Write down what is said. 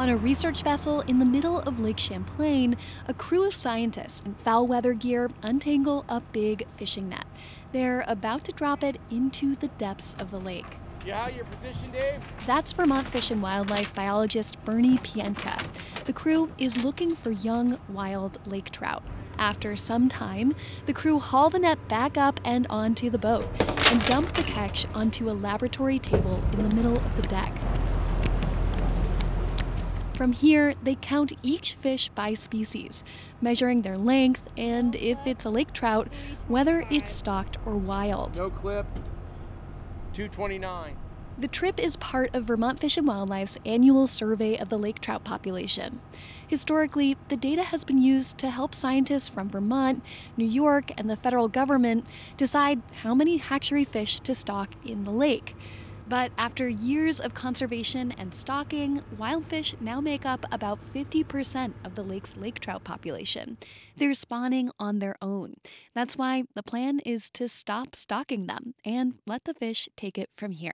On a research vessel in the middle of Lake Champlain, a crew of scientists in foul weather gear untangle a big fishing net. They're about to drop it into the depths of the lake. Yeah, your position, Dave? That's Vermont Fish and Wildlife biologist Bernie Pientka. The crew is looking for young wild lake trout. After some time, the crew haul the net back up and onto the boat and dump the catch onto a laboratory table in the middle of the deck. From here, they count each fish by species, measuring their length and, if it's a lake trout, whether it's stocked or wild. No clip. 229. The trip is part of Vermont Fish and Wildlife's annual survey of the lake trout population. Historically, the data has been used to help scientists from Vermont, New York, and the federal government decide how many hatchery fish to stock in the lake. But after years of conservation and stocking, wild fish now make up about 50% of the lake's lake trout population. They're spawning on their own. That's why the plan is to stop stocking them and let the fish take it from here.